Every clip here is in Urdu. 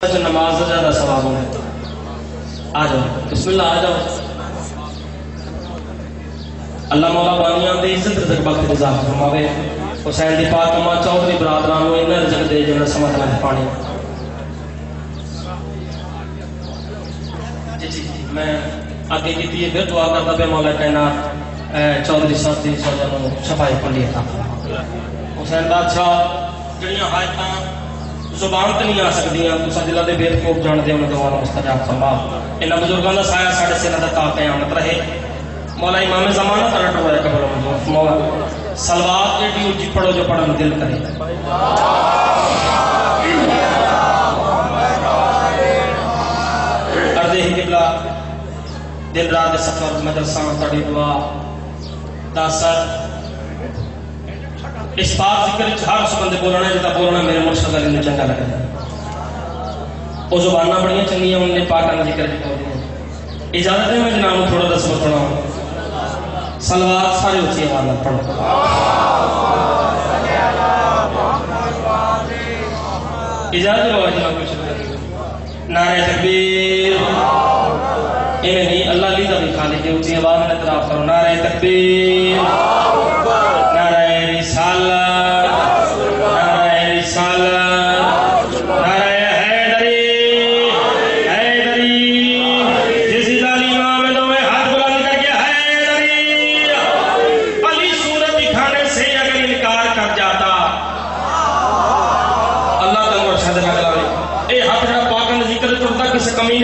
جو نماز سے زیادہ ثواب ہے۔ آ جاؤ بسم اللہ آ جاؤ۔ اللہ مولا بانیاں دی عزت رزق وقت اضافہ فرماوے۔ حسین دی پاک ماں چودھری برادران نو انہاں رزق دے جنہ سمجھ نہ پانی۔ جی جی میں آگے کی تھی، پھر دعا کرتا پہ مولا کائنات چودھری صاحب دی، سوجا نو شفائی پڑھی عطا فرما۔ حسین بادشاہ، جڑیاں حاجتاں زبان تے نہیں آ سکدیاں تساں دلوں دے بے خوف جانتے ہو دعا مستجاب فرما انہاں بزرگاں دا سایہ ساڈے سر دا تا قیامت رہے مولا امام زمانہ ترٹ ہوئے قبل منظور مولا سلوات ایڈی اونچی پڑھو جو پڑھن دل کرے اردے ہی قبلہ دن رات سفر مدرسہ تڑی دعا تاثر اس بات ذکر ہر اس بندے بولنا ہے جتا بولنا میرے مرشد علی نے چنگا لگا۔ وہ زبانہ بڑی چنگی ہیں، انہوں نے پاک کا ذکر بھی بول اجازت ہے میں جناب تھوڑا دس بتنا ہوں سلوات سارے اچھی آواز پڑھو۔ اجازت ہے جناب کچھ نعرہ تکبیر۔ ایویں نہیں، اللہ لی دا بھی خالی کے اچھی آواز میں اعتراف کرو نعرہ تکبیر۔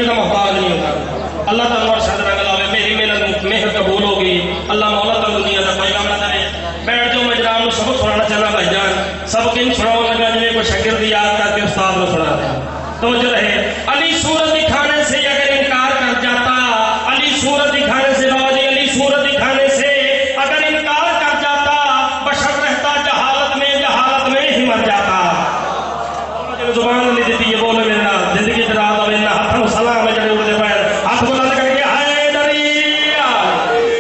کا محتاج نہیں ہوتا۔ اللہ کا مرشد نہ گلاوے میری محنت محنت قبول ہو گئی اللہ مولا تعالیٰ دنیا کا پہلا نہ کرے بیٹھ جو میں جناب سبق سنانا چاہنا بھائی جان۔ سبق ان سناؤ لگا جی کوئی شکر دی یاد کر کے استاد کو سنا دے۔ توجہ رہے علی صورت دکھانے سے اگر انکار کر جاتا علی صورت دکھانے سے بابا جی علی صورت دکھانے سے اگر انکار کر جاتا بشر رہتا جہالت میں جہالت میں ہی مر جاتا جو زبان علی دیتی یہ بولے میرے نام زندگی دراز اور انہا ہاتھوں سلام ہے جڑے اڑے پیر ہاتھ بلند کر کے حیدری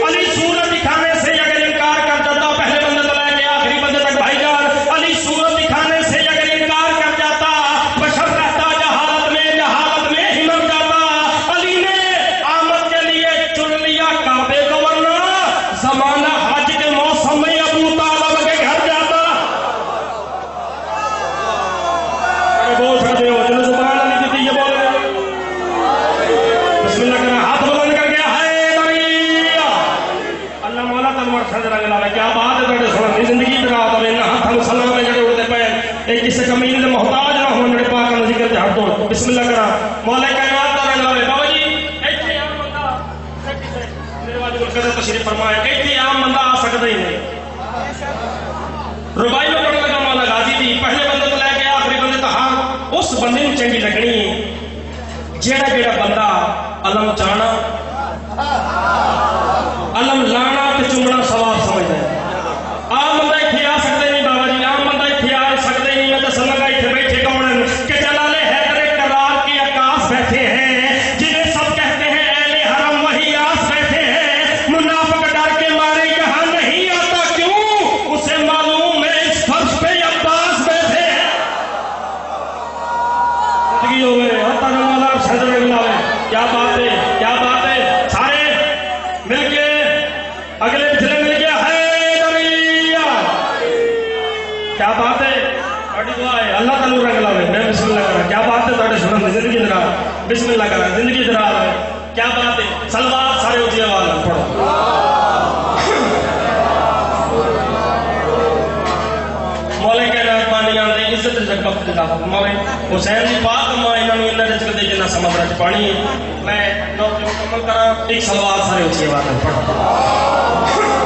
علی صورت دکھانے سے اگر انکار کر جاتا پہلے بندے سے لے کے آخری بندے تک بھائی جان علی صورت دکھانے سے اگر انکار کر جاتا بشر رہتا جہالت میں جہالت میں ہی مر جاتا علی نے آمد کے لیے چن لیا کعبے کو ورنہ زمانہ حج کے موسم میں ابو طالب کے گھر جاتا ارے بول سکتے ہو جن زبان علی دیتی یہ بول رہے بسم اللہ کرنا ہاتھ بلند کر کے حیدری اللہ مولا تنور خرج رنگ لالا کیا بات ہے تھوڑے سونا زندگی ترا تو ان ہاتھوں سلام میں جڑے اڑتے پے ایک کسی کمینے دے محتاج نہ ہون جڑے پاک کا ذکر تے ہٹ دو بسم اللہ کرا مولا کائنات دا رنگ لاوے بابا جی ایتھے عام بندہ میرے واجب القدر تشریف فرمایا ایتھے عام بندہ آ سکدا ہی نہیں ربائی میں پڑھنے لگا مولا غازی تھی پہلے بندے تو لے کے آخری بندے تو ہاں اس بندے نو چنگی لگنی ہے جیڑا جیڑا بندہ علم چاہنا علم لانا رزق وقت حسین دی پاک انہاں نوں انہاں رزق دے جنہ سمجھ رچ پانی۔ ہے میں نوکری مکمل کراں، ایک سلوات سارے اچھی آواز میں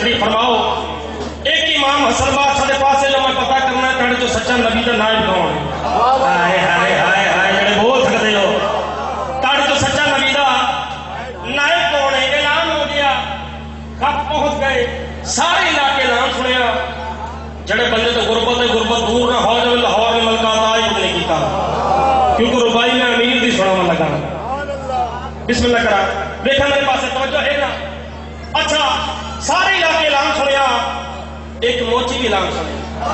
تشریف فرماؤ۔ ایک امام حسن بادشاہ دے پاسے جو میں پتہ کرنا ہے سچا نبی دا نائب کون ہائے ہائے ہائے ہائے، جڑے بول سکتے ہو۔ سچا نبی دا نائب کون ہے؟ اعلان ہو گیا۔ خط پہنچ گئے؟ سارے علاقے اعلان سنیا۔ جڑے بندے تو غربت ہے، غربت دور نہ ہو جائے لاہور میں ملکہ آئی نہیں کیتا۔ کیونکہ ربائی میں امیر دی سنا لگا۔ بسم اللہ کرا دیکھا میرے پاس توجہ ہے نا اچھا سارے علاقے اعلان سنیا ایک موچی بھی اعلان سنیا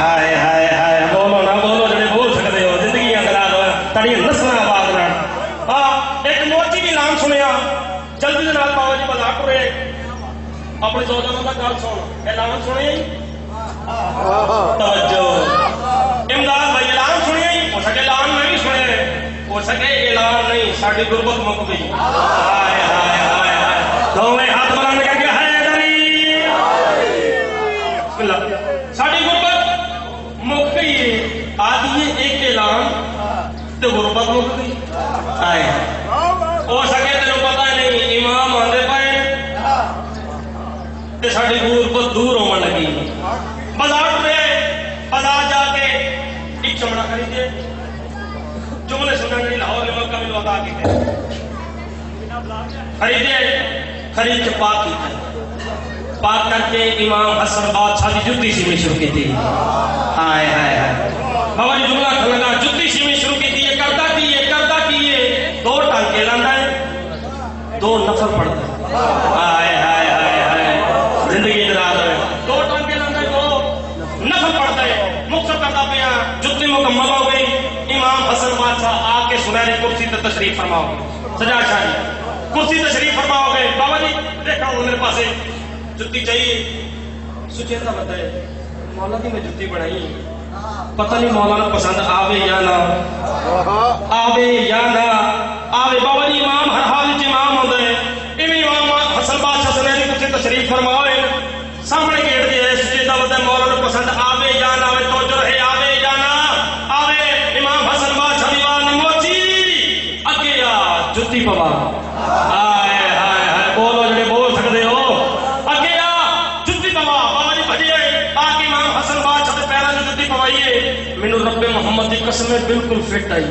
ہائے ہائے ہائے بولو نہ بولو جڑے بول سکتے ہو، زندگی اگلا دو تڑی نسل آباد نہ ہاں ایک موچی بھی اعلان سنیا ہاں۔ جلدی دے نال بابا جی بلا ٹرے اپنے دو دنوں کا گل سن اعلان سنے توجہ۔ امداد بھائی اعلان سنیا ہی؟ ہو سکے اعلان میں بھی سنے۔ ہو سکے اعلان نہیں ساری غربت مک گئی۔ ہائے ہائے ہائے ہائے۔ دونوں ہاتھ بلند کر کے ہے دری بسم اللہ ساری غربت مک گئی ہے آدھی ہے ایک اعلان تو غربت مک گئی۔ ہائے ہو سکے تینوں پتہ نہیں، امام آندے پائے۔ تے ساری غربت دور ہون لگی۔ بازار میں بازار جا کے ایک چمڑا خریدے۔ جملے سننے نہیں لاہور میں مکہ میں لوٹا کے خریدے۔ خرید کے پاک کی پاک کر کے امام حسن بادشاہ کی جتی سی میں شروع کی تھی ہائے ہائے ہائے بابا جی جملہ کھلنا، جتی سی میں شروع ہائے ہائے ہائے ہائے۔ زندگی دراز ہے۔ دو ٹانکے لانا ہے دو نفر پڑتا ہے مقصد کرتا پیا جتی مکمل ہو گئی۔ امام حسن بادشاہ آ کے سنہری کرسی تے تشریف فرماؤ سجا شاہ جی کرسی تشریف فرماؤ گے۔ بابا جی دیکھا ہوں میرے پاس جتی چاہیے۔ سچیتا ہے مولا کی میں جتی بنائی۔ پتہ نہیں مولا نو پسند آوے یا نہ۔ آوے یا نہ۔ آوے بابا جی امام ہر حال کرسی سامنے گیٹ دے سچیتا بندہ مولا نو پسند آوے یا نہ آوے، توجہ رہے، آوے یا نہ آوے۔ امام حسن بادشاہ دیوار موچی۔ اگے آ، جتی پوا۔ ہائے ہائے ہائے بولو جڑے بول ہو۔ اگے آ پوا۔ بابا جی بھجے آ کے امام حسن بادشاہ دے پیراں تے پوائیے۔ مینوں رب محمد دی قسم بالکل فٹ آئی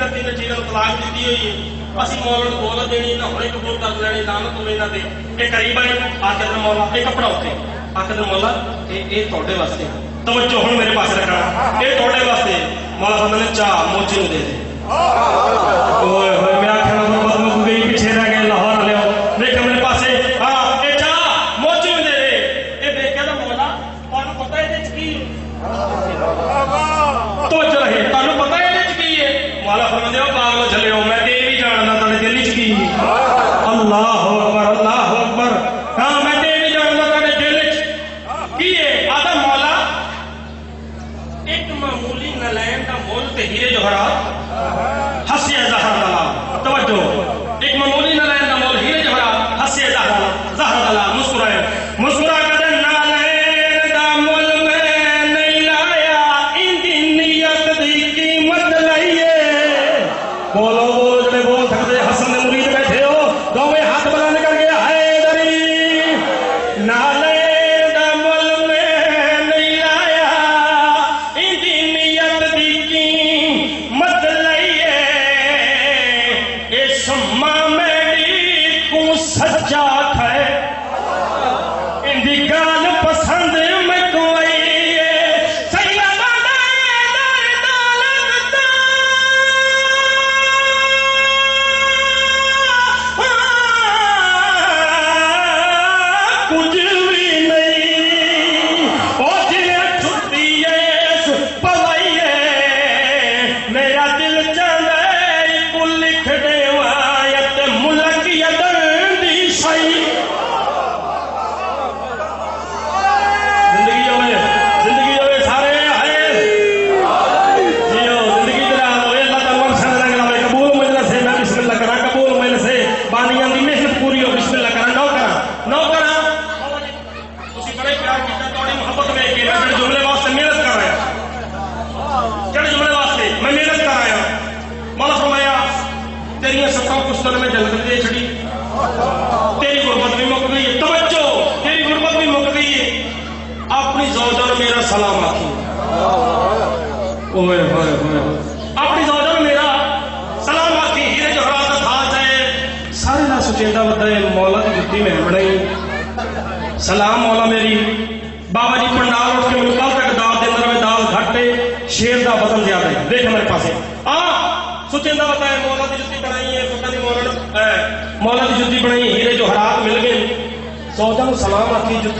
نہ تین چیزاں نوں طلاق دتی ہوئی ہے اسی مولا نوں بول دینی نہ ہوے قبول کر لینی لعنت ہوے نہ دے اے قریب آئے آکے تے مولا اے کپڑا اوتے آکے تے مولا اے اے تواڈے واسطے توجہ ہن میرے پاس رکھنا اے تواڈے واسطے مولا نے چاہ موچی نوں دے دے اوئے ہوئے میں آکھنا محمد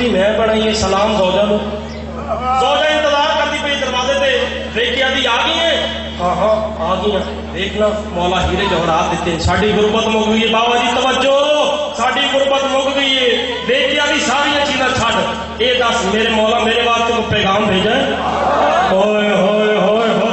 کرتی میں بنائی ہے سلام زوجہ نو زوجہ انتظار کرتی پہ دروازے پہ دیکھیا دی، آ گئی ہے ہاں ہاں آ گئی ہیں۔ دیکھنا، مولا ہیرے جوہرات دیتے ہیں۔ ساڈی غربت مگ گئی ہے بابا جی توجہ۔ ساڈی غربت مگ گئی ہے۔ دیکھیا دی ساری چیزاں چھڈ۔ اے دس، میرے مولا میرے واسطے کوئی پیغام بھیجا ہے اوئے ہوئے ہوئے ہوئے۔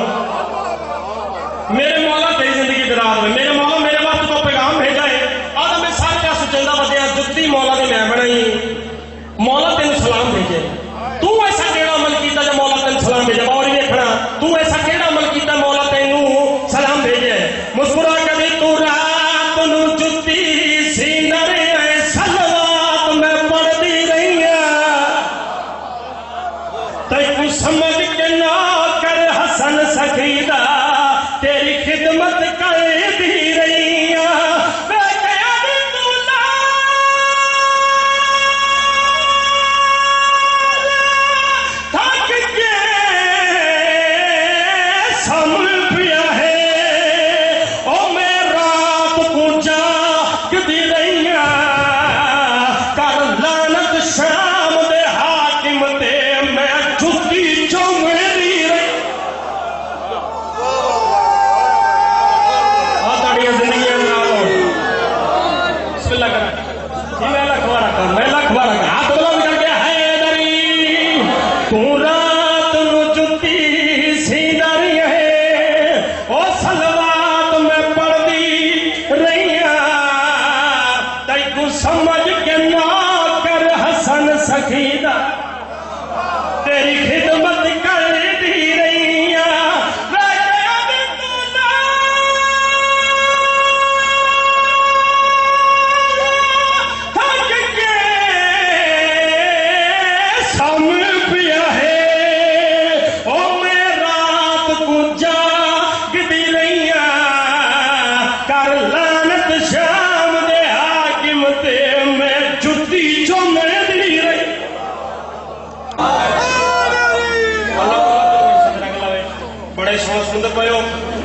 ಮುಂದಕ್ಕೆ ಬಯೋ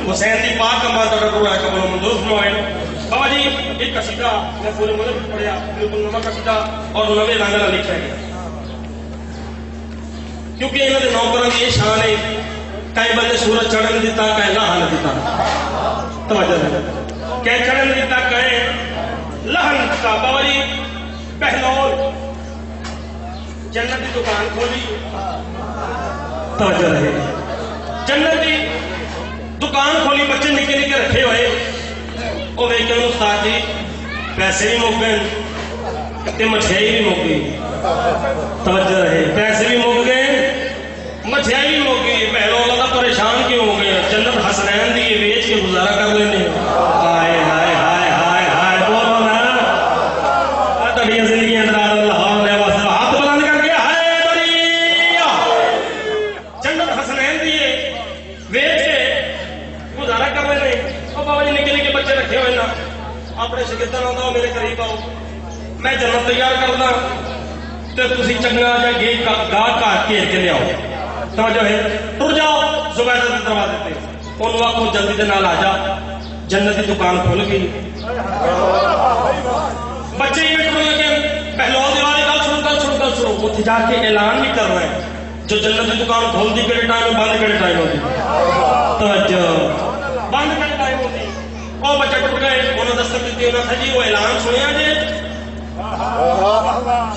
ಮುಸೈತಿ ಪಾಕ ಮಾತಾಡೋ ರೂಹ ಕಮಲ ಮುಂದೋಸ್ ಮಾಯೋ بابا جی ایک کسیدہ میں پورے ملک پڑھیا بلکل نمہ کسیدہ اور نوے رنگ لکھا گیا کیونکہ انہوں نے نوکروں کی یہ شان ہے کئی بندے سورج چڑھن دیتا کئی لہن دیتا توجہ ہے کہ چڑھن دیتا کئی لہن دیتا بابا جی پہلور جنتی دکان کھولی توجہ رہے جنت کی دکان کھولی، بچے نکے نکے رکھے ہوئے۔ وہ ویچ استاد جی پیسے بھی مک گئے تے بھی مک گئی۔ توجہ رہے۔ پیسے بھی مک گئے، مٹھیائی بھی مک گئی۔ پہلو اللہ پریشان کیوں ہو گیا جنت حسنین دی ویچ کے گزارا کر لینا۔ تیار کرنا تو تسی چنگا جا گے گا کار کے لیا جو ہے ٹر جاؤ زبیدہ دے دروازے دیتے ان وقت جلدی دے نال آ جا جنت دکان کھل گئی بچے یہ کرنے لگے پہلو دیوارے گل سن گل سن گل سنو اتنے جا کے اعلان بھی کر رہے ہیں جو جنت کی دکان کھولتی کہڑے ٹائم میں بند کہڑے ٹائم ہوتی توجہ بند کہڑے ٹائم ہوتی وہ بچہ ٹوٹ گئے انہوں نے دستک دیتی انہوں نے جی وہ اعلان سنیا جی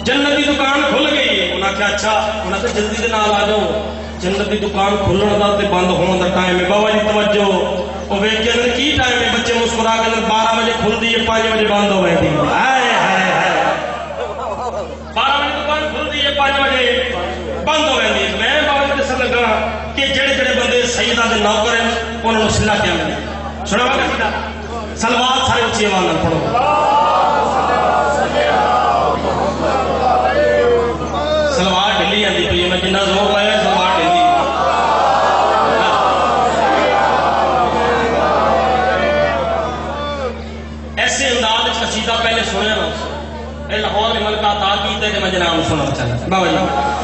جنت دی دکان کھل گئی۔ ہے انہاں اچھا انہاں کہ جلدی دے نال آ جاؤ۔ جنت دی دکان کھلن دا بند ہون دا ٹائم ہے۔ بابا جی توجہ۔ او ویکھ کے کی ٹائم ہے؟ بچے مسکرا کے اندر 12 بجے کھلدی ہے 5 بجے بند ہو جاندی ہے جی بندے نوکر کیا سناواں سلوات سارے اچھی آواز پڑھو۔ دے میں جنہ زور پایا ایسے انداز قصیدہ پہلے سنیا نہ اے لاہور دے ملکا تا کیتے تے میں جناب سنانا چاہندا بابا جی۔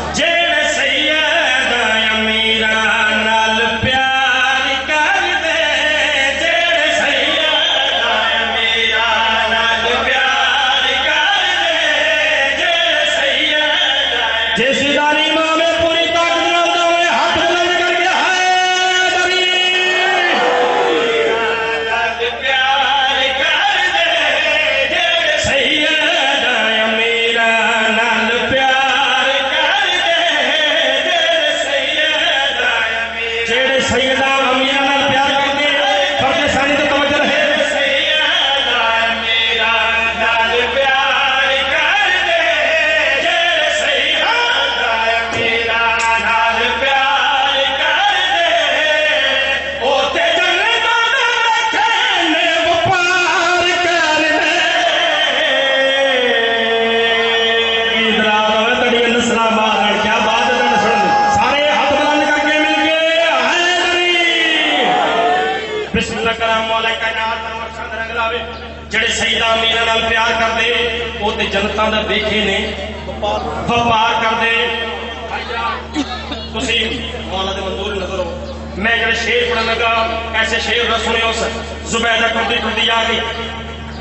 جانے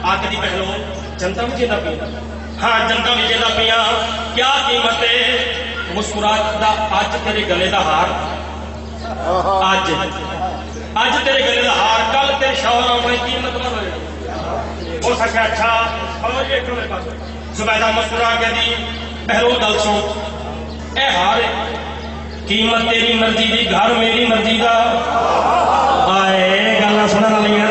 آخری پہلو جنتا وجے کا پیا ہاں جنتا وجے کا پیا کیا قیمت ہے مسکراہٹ دا اج تیرے گلے دا ہار اج اج تیرے گلے دا ہار کل تیرے شوہر آنے کی مطلب ہے ہو سکے اچھا اور یہ کیوں پاس زبیدہ مسکرا کے دی پہلو دل سو اے ہار قیمت تیری مرضی دی گھر میری مرضی دا آئے گلا سنن لیا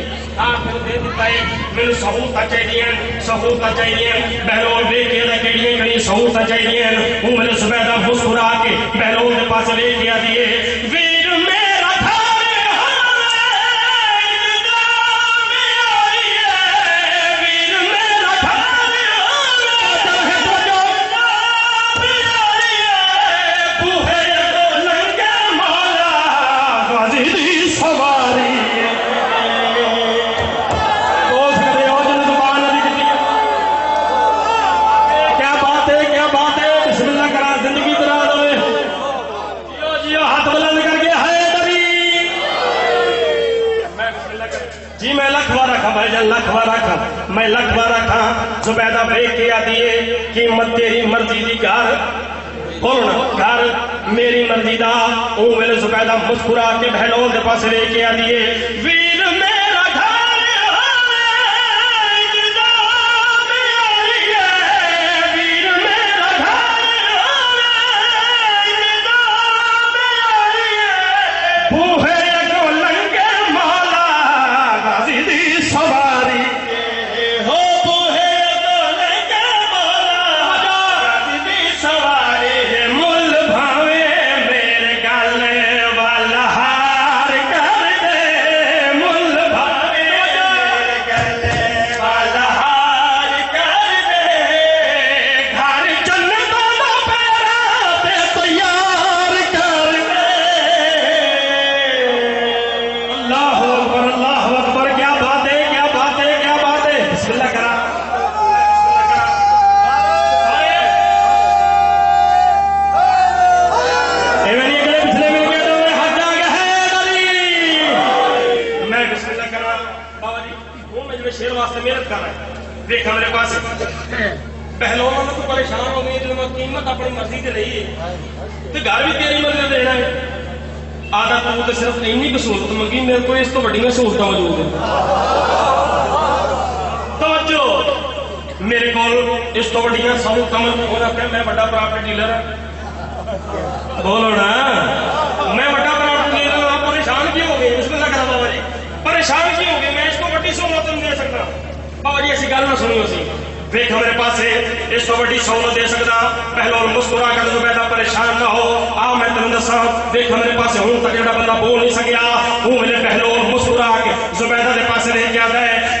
آخر دن پے من سہولت چاہیے سہولت چاہیے بہلول دے کے کہڑی کہڑی سہولت چاہیے عمر زبیدہ مسکرا کے بہلول نے پاس لے کے آدیے نبے کیا دیئے قیمت تیری مرضی دی گھر۔ کون؟ گھر میری مرضی دا۔ او میرے زبیدہ مسکرا کے بہلول دے پاس لے کے آدیئے وی تو بڑی سہولت دے سکتا پہلو اور مسکرا کر تو پیدا پریشان نہ ہو۔ آ، میں تمہیں دسا دیکھو میرے پاس ہوں تک جڑا بندہ بول نہیں سکیا۔ ہوں، میرے پہلو اور مسکرا کے زبیدہ دے پاس رہ گیا ہے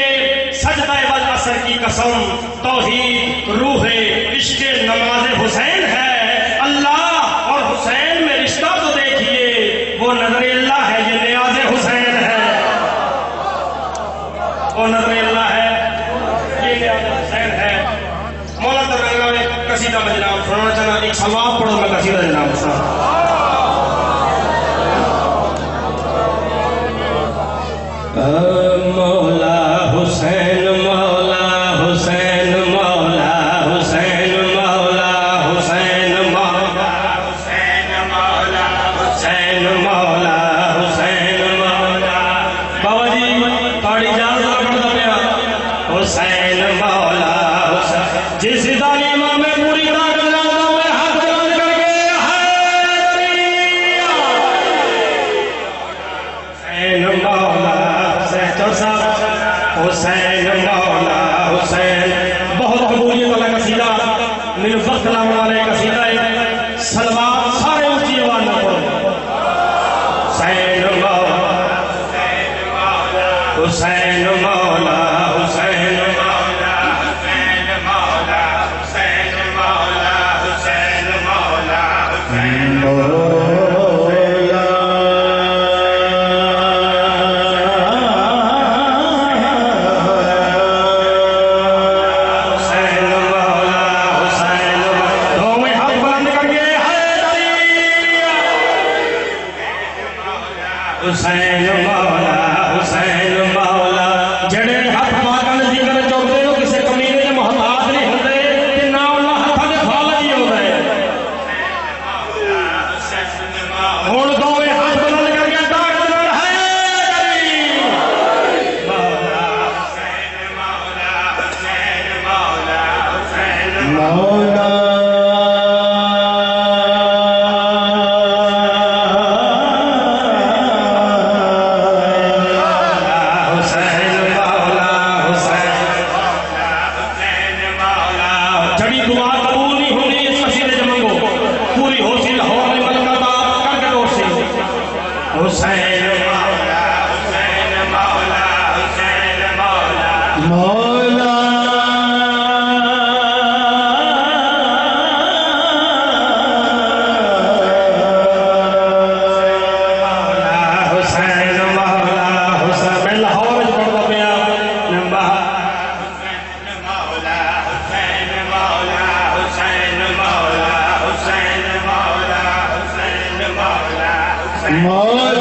سجدہ والاثر کی قسم، توحید، روح عشق نماز حسین ہے۔ اللہ اور حسین میں رشتہ تو دیکھیے، وہ نظر اللہ ہے، یہ نیاز حسین ہے۔ وہ نظر اللہ ہے، یہ نیاز حسین ہے۔ مولا تو کسی کا بجنا سنانا چاہنا ایک ثواب پڑھو میں کسی کا بجنا سنانا Mother.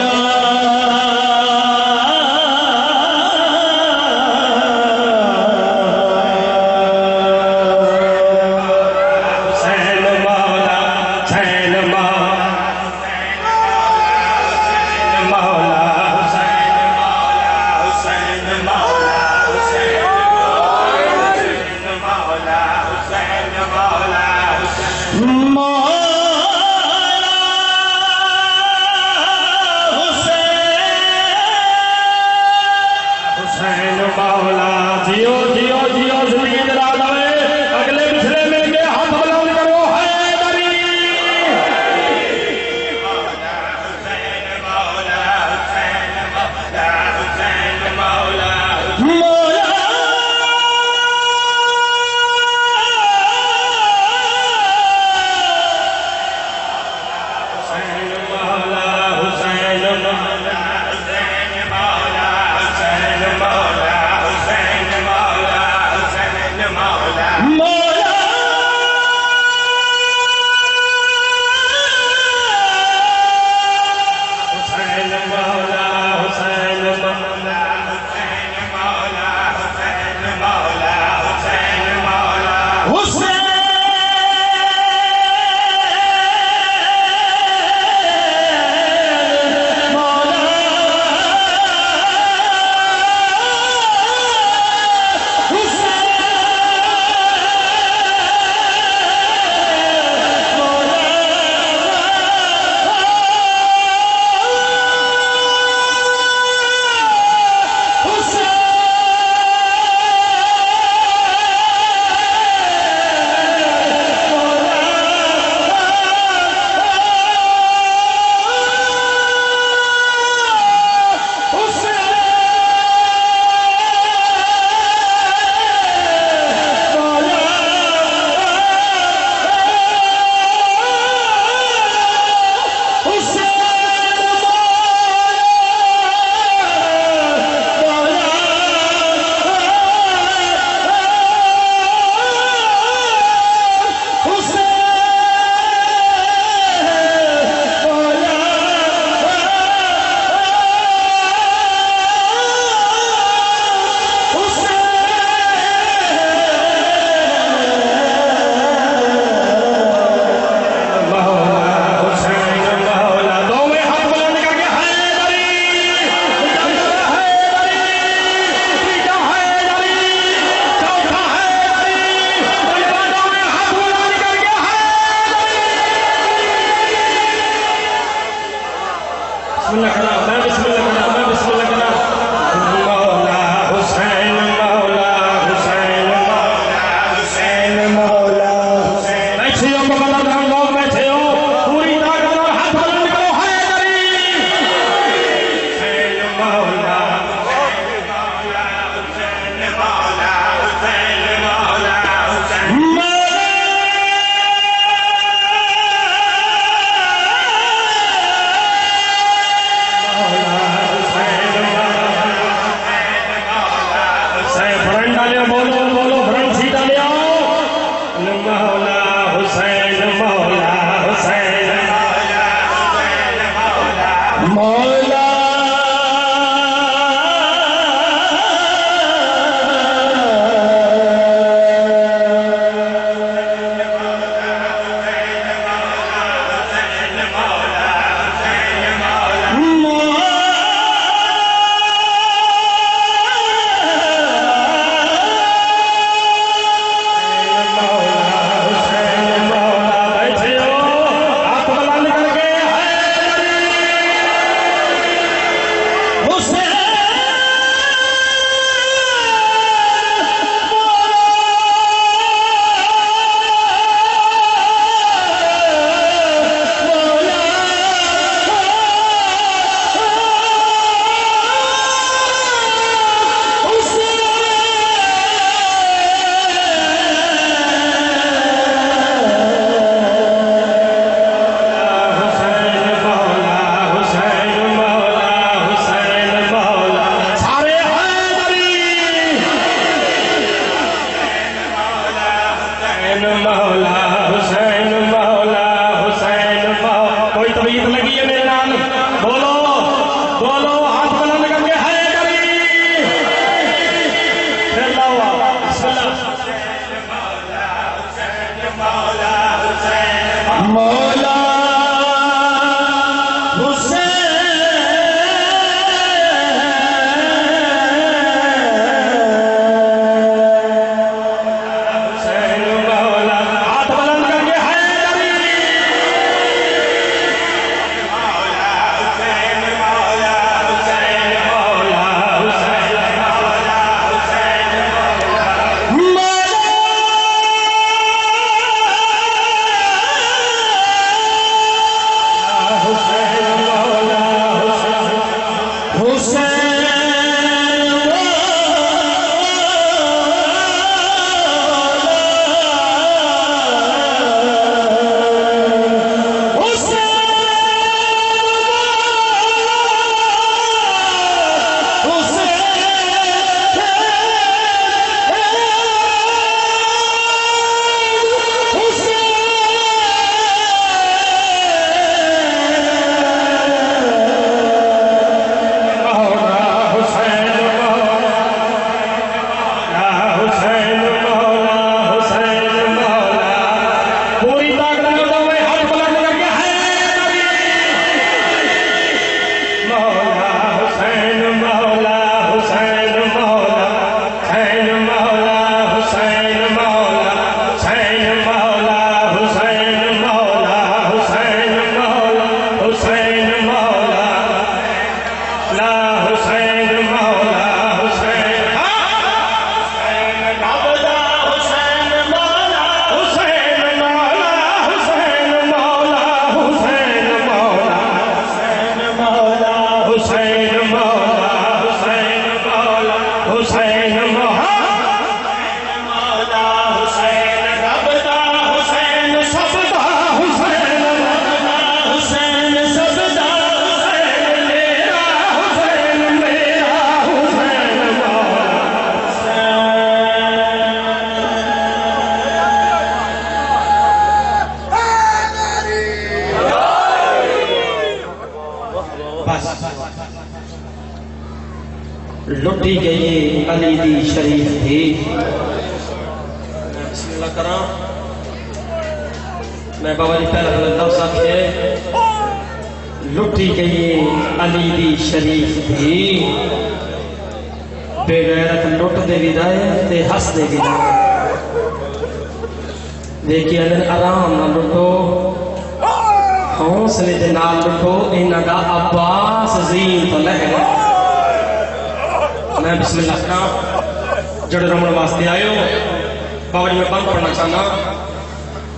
Allah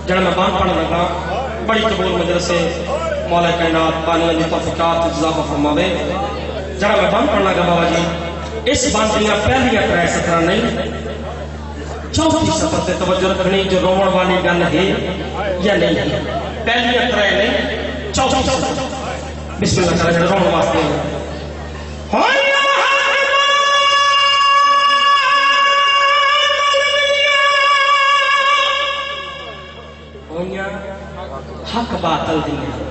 جڑا میں بان پڑھنا لگا، بڑی قبول مدرسے، مولا کائنات پانی اندی توفیقات اضافہ فرماوے۔ جڑا میں بان پڑھنا لگا بابا جی اس بان دیاں پہلیاں ترے سطرا نہیں، چوتھی سفر تے توجہ رکھنی جو روڑ والی گل ہے یا نہیں پہلیاں ترے نہیں، چوتھی سفر بسم اللہ تعالی، جڑا روڑ واسطے۔ حق باطل دیا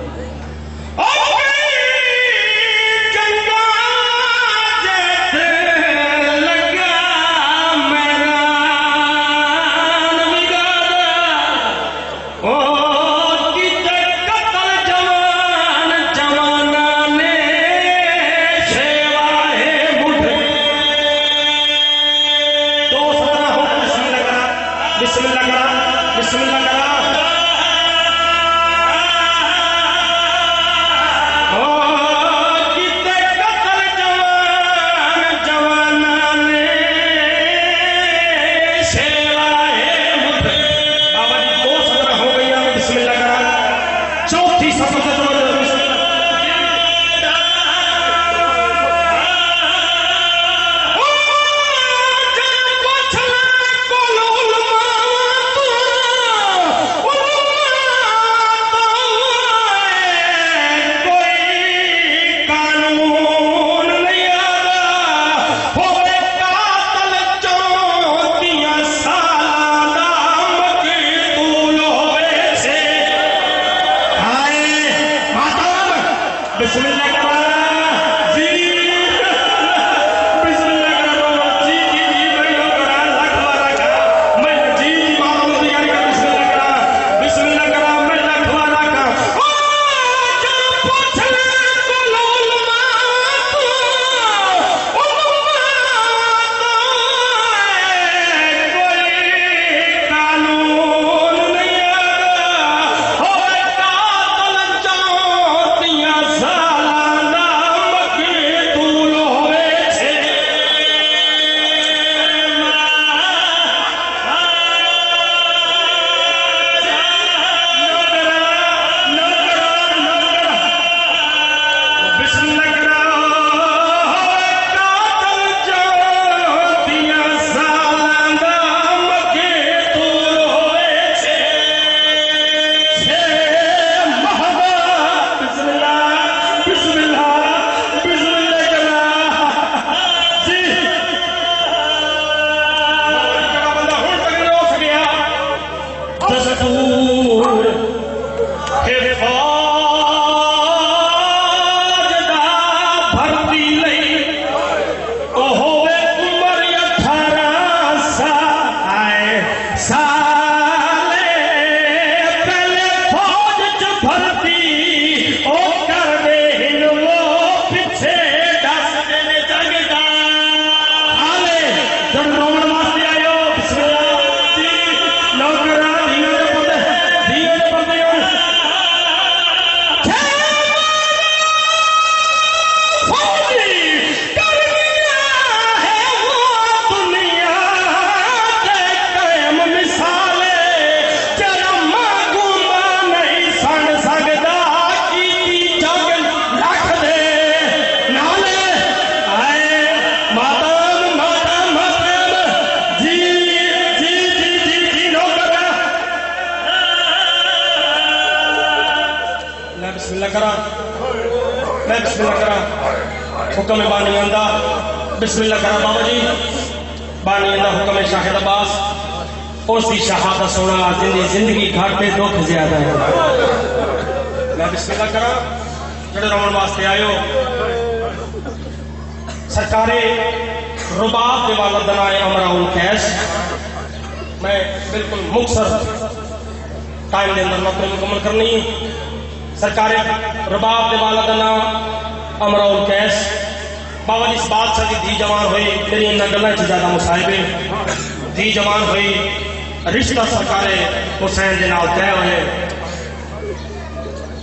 بسم اللہ کرا بابا جی۔ بانی آندا حکم شاہد عباس۔ اس کی شہادت سونا زندگی زندگی گھاٹے دکھ زیادہ ہے۔ میں بسم اللہ کرا جڑے رون واسطے آئے ہو۔ سرکارے رباب دے والا دنائے امراؤن کیس میں بالکل مختصر ٹائم دے اندر نوکری مکمل کرنی سرکار رباب دے والا دنا امراؤل کیس بابا جی اس بات سے دھی جوان ہوئی میری ان گلیں چ زیادہ مصاحبے دھی جوان ہوئی رشتہ سرکار حسین دے نال طے ہوئے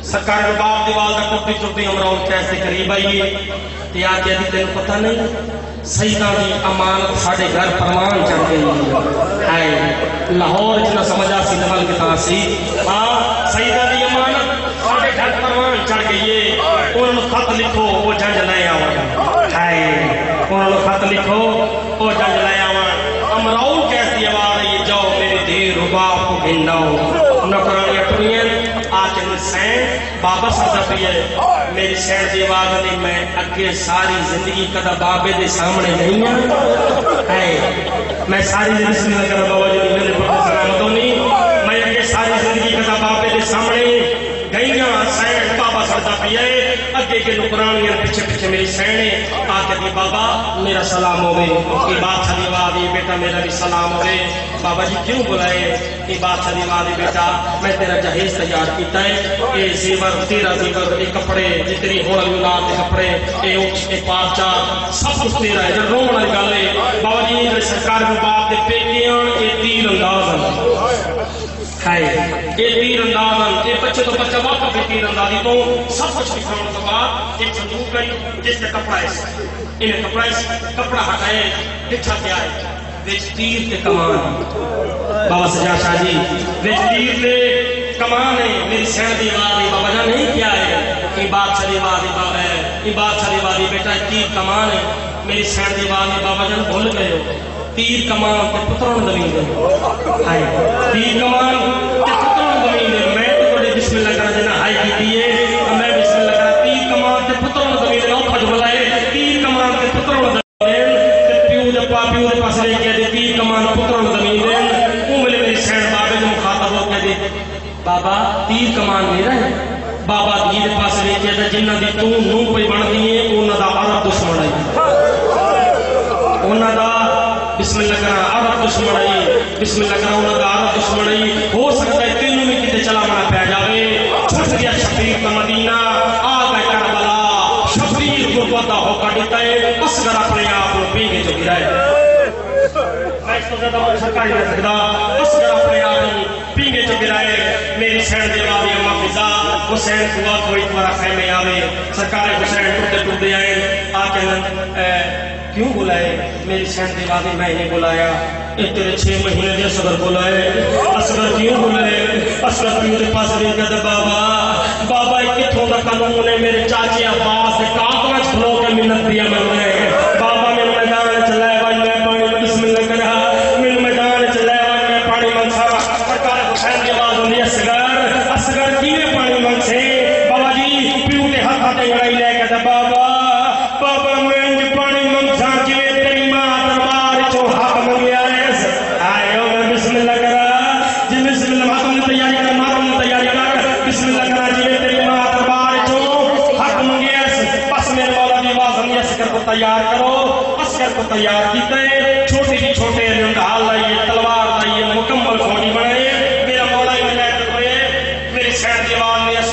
سرکار رباب دے والا ٹپی ٹپی امراؤل کیس دے قریب آئیے تے آ کے ابھی تینوں پتہ نہیں سیدہ دی امانت ساڈے گھر پروان چڑھ گئی ہے لاہور چ نہ سمجھا سی نمل کتا سی ہاں سیدہ دی امانت ساڈے گھر پروان چڑھ گئی ہے انہوں خط لکھو وہ جنج لے آواں ہے انہوں نے خط لکھو وہ جنج لے آواں۔ امراؤ کیسی آواز ہے؟ یہ جاؤ میری دیر رباب کو گھنڈاؤ نوکرانی اٹھوئیں آ کے سین، بابا سادا پی ہے۔ میری سین دی آواز نہیں، میں اگے ساری زندگی کدا بابے دے سامنے نہیں ہوں ہے میں ساری زندگی سے نہ کرا بابا جی میرے پر سلامت ہونی میں اگے ساری زندگی کدا بابے دے سامنے گئی گئیاں سین بابا سادا پی ہے اگے کے نکرانیاں پیچھے پیچھے میری سینے آ کے دی بابا، میرا سلام ہوئے۔ یہ بات چھلی آواز بیٹا، میرا بھی سلام ہوئے۔ بابا جی کیوں بلائے؟ یہ بات چھلی آواز بیٹا، میں تیرا جہیز تیار کیتا ہے۔ یہ زیور، تیرا زیور یہ کپڑے، جتنی ہوڑ اولاد کے کپڑے یہ اوچ یہ پارچا سب کچھ تیرا ہے۔ جب رومن والی گل ہے، بابا جی میرے سرکار کو باپ دے پیکیاں یہ تیر انداز ہیں۔ ہے۔ یہ تیر انداز ہیں یہ بچے تو بچہ واقف ہے تیر اندازی جی تو۔ سب کچھ دکھاؤں تو بعد ایک صندوق گئی جس میں کپڑا ہے۔ انہیں کپڑا ہے، کپڑا ہٹائے دکھا کیا ہے وچ تیر کے کمان۔ بابا سجا شاہ جی وچ تیر کے کمان ہے۔ میری سین دی آواز بابا جان نہیں کیا ہے۔ یہ بات چلی آواز بابا ہے۔ یہ بات چلی آواز بیٹا تیر کمان ہے۔ میری سین دی آواز بابا جان بھول گئے ہو۔ تیر کمان تے پتروں زمین دے ہائے تیر کمان تے پتروں زمین دے میں تو بڑے بسم اللہ کرا جنا ہائی کیتی ہے میں بسم اللہ کرا تیر کمان تے پتروں زمین دے پھج بلائے تیر کمان تے پتروں زمین تے پیو دے پا پیو دے پاس لے کے دے تیر کمان پتروں زمین دے او ملے میری سین بابے جو مخاطب ہو کے دے بابا تیر کمان میرا ہے بابا دی دے پاس لے کے دے جنہ دی تو نو کوئی بن دی ہے انہاں دا عرب دشمن ہے انہاں دا بسم اللہ کرا عرب دشمن آئی بسم اللہ کرا انہوں کا عرب دشمن آئی ہو سکتا ہے تینوں میں کتے چلا منا پہ جاوے۔ چھٹ گیا شبیر کا مدینہ، آ گئے کربلا۔ شبیر کو پتا ہو کر دیتا ہے، اس گھر اپنے آپ کو پینے جو گرائے میں اس کو زیادہ مجھے سرکاری نہ سکتا گھر اپنے آپ کو پیگے جو گرائے میری سین دے بابی اما فضا۔ حسین ہوا کوئی تمہارا خیمے آوے۔ سرکار حسین ٹوٹے ٹوٹے آئے۔ آ کے کیوں بلائے؟ میری سین دی وادی میں نے بلایا۔ تیرے چھ مہینے دے اصغر بلائے۔ اصغر کیوں بلائے؟ اصغر کیوں دے پاس نہیں کہتا بابا؟ بابا، ایک کتھوں دا قانون ہے۔ میرے چاچے عباس دے کاغذ کھلو کے منت دیا میں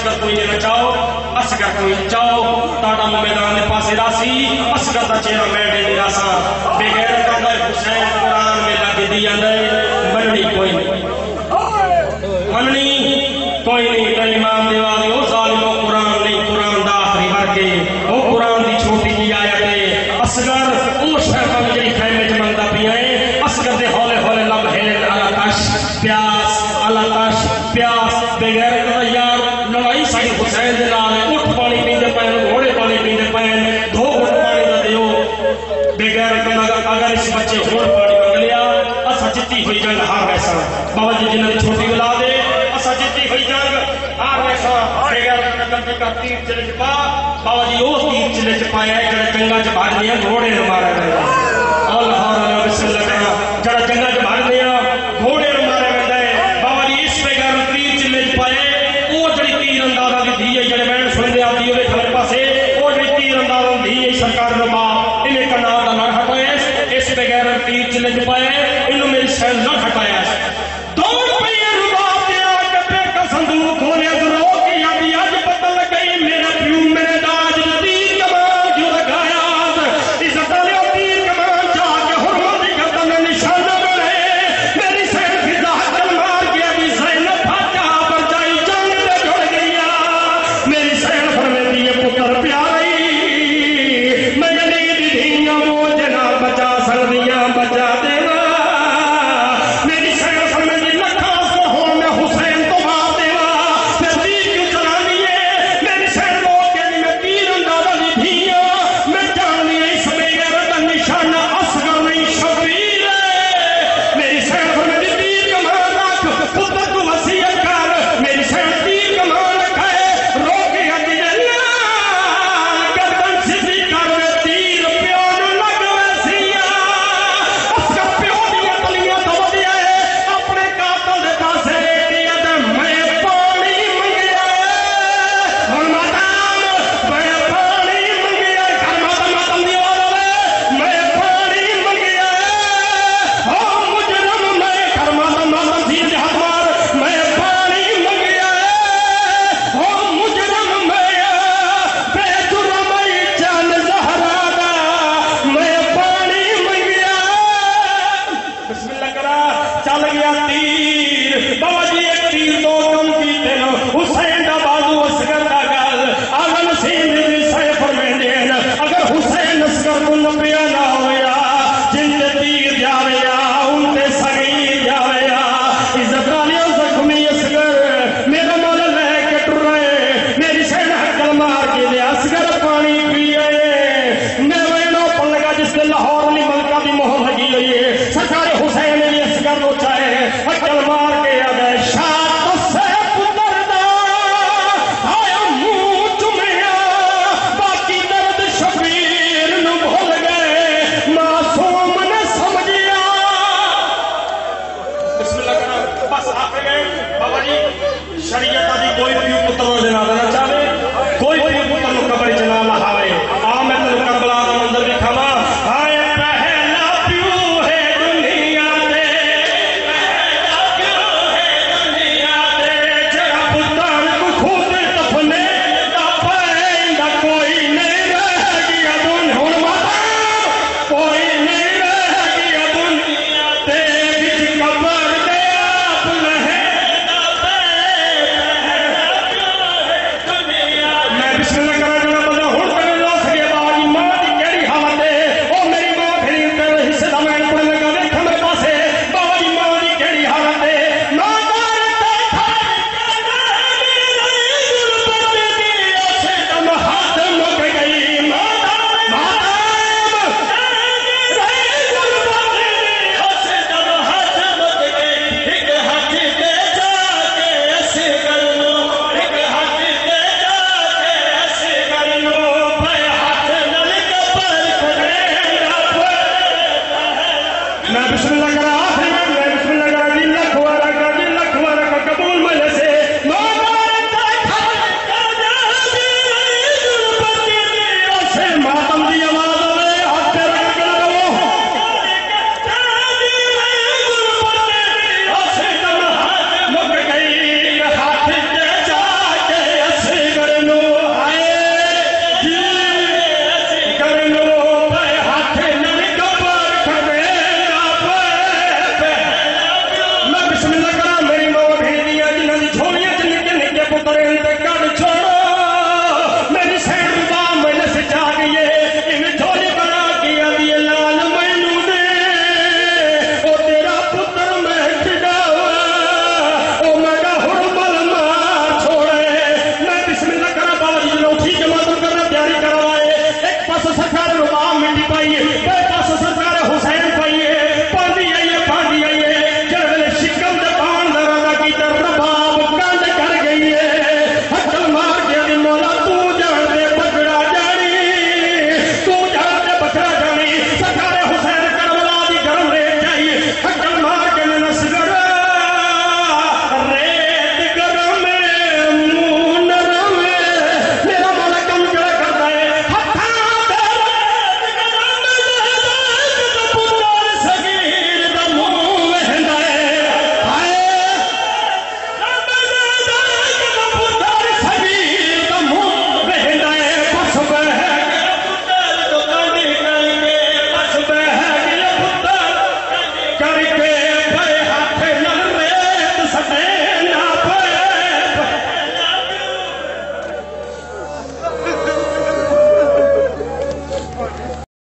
اصغر کوئی نہ چاہو اصغر کوئی چاہو تاڈا میدان دے پاسے راسی اصغر دا چہرہ میڑے دی راسا بے غیرت دا حسین قران میں لگ دی اندے مننی کوئی نہیں مننی کوئی نہیں کلمہ چ پایا کنگا چاہیے گوڑے نے مارا کرا اور سنگ